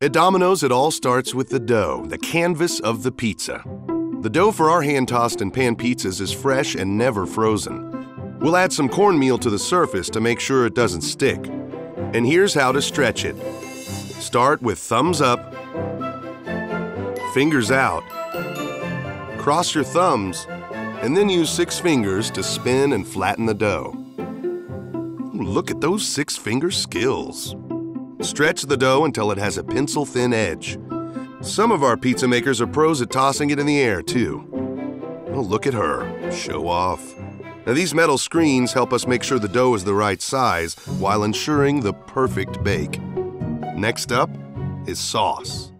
At Domino's, it all starts with the dough, the canvas of the pizza. The dough for our hand tossed and pan pizzas is fresh and never frozen. We'll add some cornmeal to the surface to make sure it doesn't stick. And here's how to stretch it start with thumbs up, fingers out, cross your thumbs, and then use six fingers to spin and flatten the dough. Look at those six finger skills. Stretch the dough until it has a pencil thin edge. Some of our pizza makers are pros at tossing it in the air, too. Oh, look at her. Show off. Now, these metal screens help us make sure the dough is the right size while ensuring the perfect bake. Next up is sauce.